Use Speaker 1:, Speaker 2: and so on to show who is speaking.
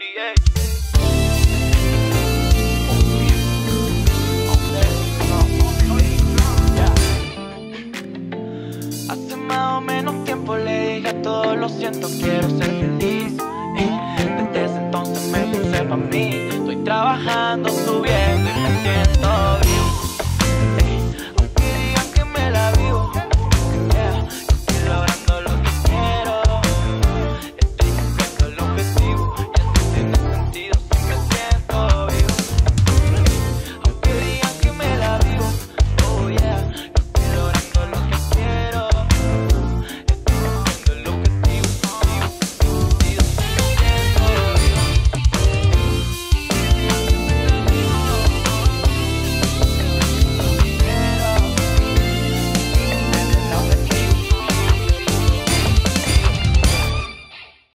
Speaker 1: Eh. Hace más o menos tiempo le dije a todo lo siento, quiero ser feliz. Eh, desde ese entonces me puse para mí. Estoy trabajando, subiendo.